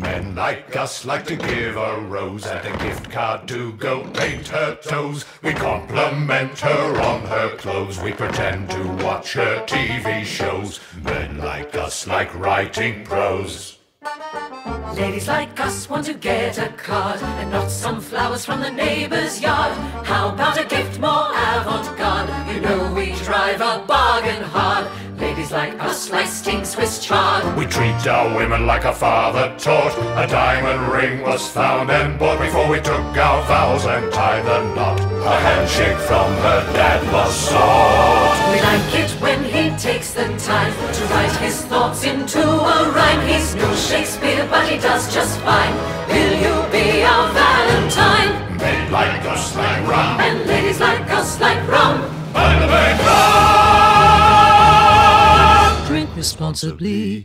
Men like us like to give a rose and a gift card to go paint her toes. We compliment her on her clothes. We pretend to watch her TV shows. Men like us like writing prose. Ladies like us want to get a card and not some flowers from the neighbor's yard. How about a gift more avant-garde? You know we drive a bargain hard. Like us like Swiss chard. We treat our women like a father taught. A diamond ring was found and bought before we took our vows and tied the knot. A handshake from her dad was sought. We like it when he takes the time to write his thoughts into a rhyme. He's no Shakespeare, but he does just fine. Will you be our Valentine? Men like us like rum. And ladies like us like rum. Responsibly.